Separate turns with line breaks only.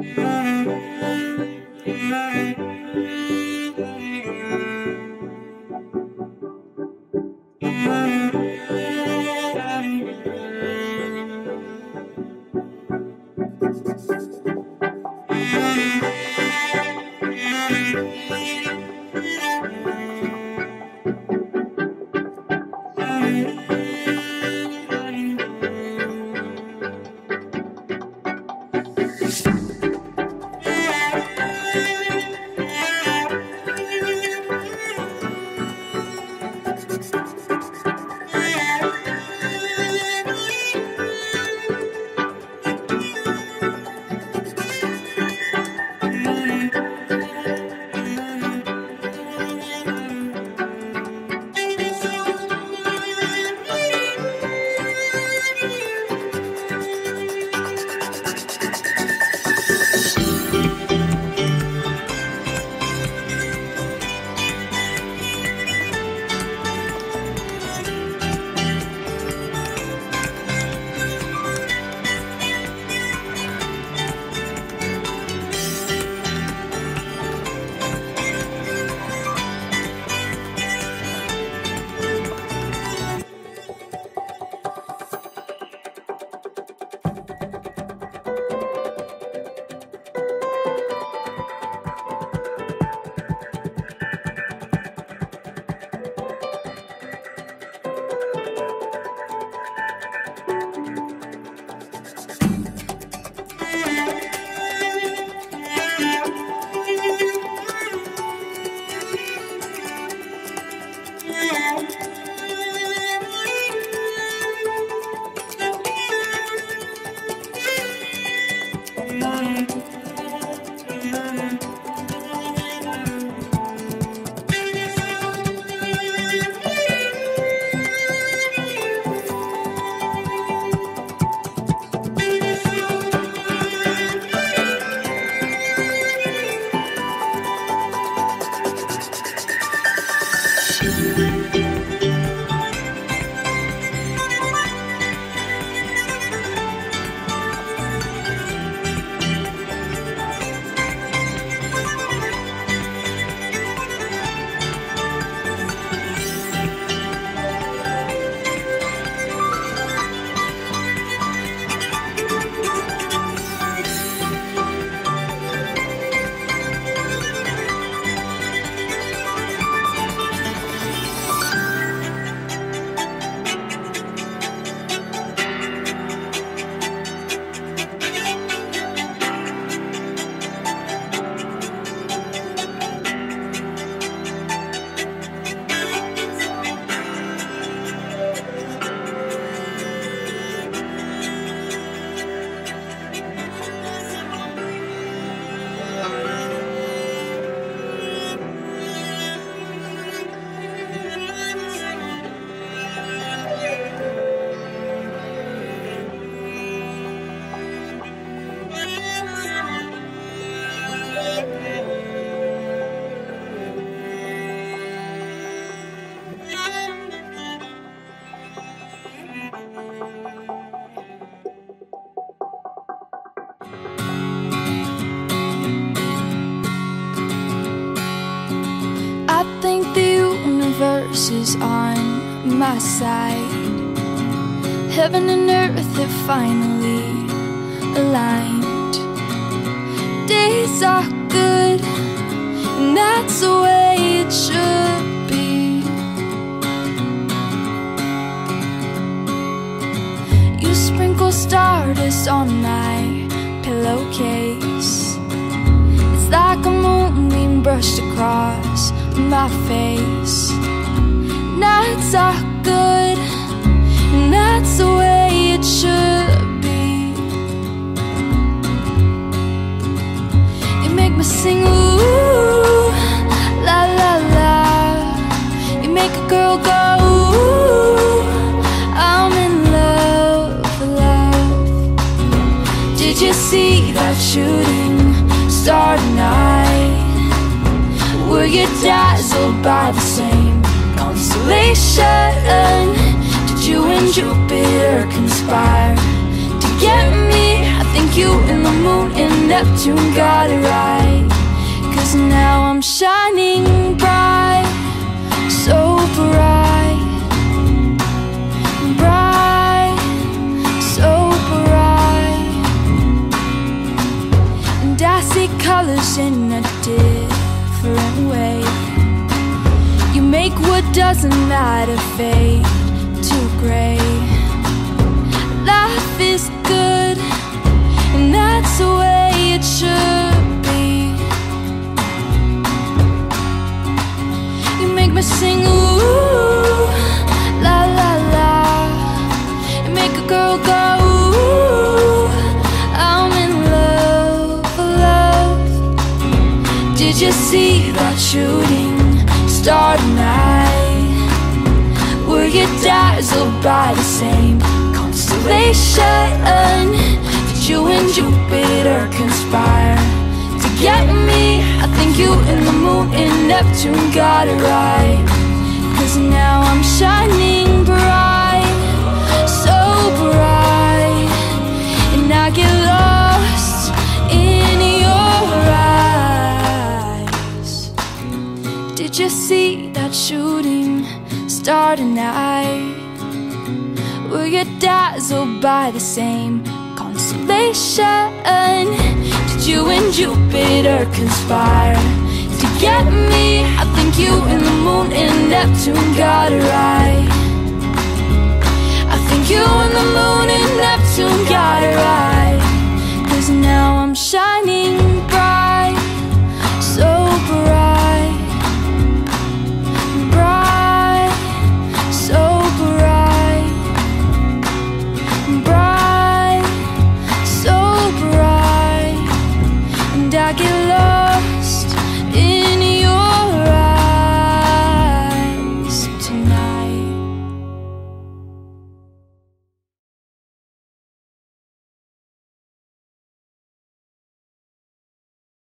Thank is on my side. Heaven and earth have finally aligned. Days are good, and that's the way it should be. You sprinkle stardust on my pillowcase. It's like a moonbeam brushed across my face make a girl go, ooh, I'm in love, love. Did you see that shooting star tonight? Were you dazzled by the same? constellation Did you and Jupiter conspire to get me? I think you and the moon and and Neptune got it right Cause now I'm shining bright what doesn't matter fade to gray. Life is good And that's the way it should be. You make me sing ooh La la la. You make a girl go ooh I'm in love, love. Did you see that shooting star tonight? Were you dazzled by the same constellation? That you and Jupiter conspire to get me? I think you and the moon and Neptune got it right Cause now I'm shining bright, Did you see that shooting star tonight? Were you dazzled by the same constellation? Did you and Jupiter conspire to get me? I think you and the moon and Neptune got it right I think you and the moon